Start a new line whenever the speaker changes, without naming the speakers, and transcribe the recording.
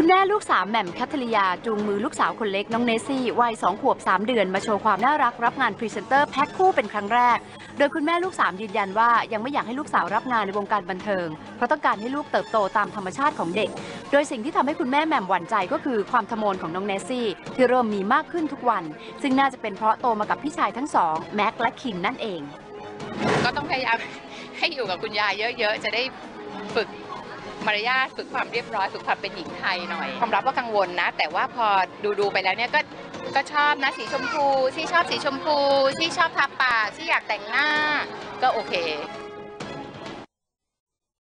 คุณแม่ลูกสามแหม่มแคทเธอรียา จูงมือลูกสาวคนเล็กน้องเนซี่วัย2ขวบ 3 เดือนมาโชว์ความน่ารักรับงานพรีเซนเตอร์แพ็คคู่เป็นครั้งแรก โดยคุณแม่ลูกสามยืนยันว่ายังไม่อยากให้ลูกสาวรับงานในวงการบันเทิง เพราะต้องการให้ลูกเติบโตตามธรรมชาติของเด็ก โดยสิ่งที่ทำให้คุณแม่แหม่มหวั่นใจก็คือความทะโมนของน้องเนซี่ ที่เริ่มมีมากขึ้นทุกวัน ซึ่งน่าจะเป็นเพราะโตมากับพี่ชายทั้งสองแม็กและคินนั่นเอง
ก็ต้องพยายามให้อยู่กับคุณยายเยอะ ๆ จะได้ฝึก มารยาทฝึกความเรียบร้อยฝึกความเป็นหญิงไทยหน่อยยอมรับว่ากังวลนะ แต่ว่าพอดูดูๆไปแล้วเนี่ยก็ก็ชอบนะสีชมพูที่ชอบสีชมพูที่ชอบทาปากที่อยากแต่งหน้าก็โอเค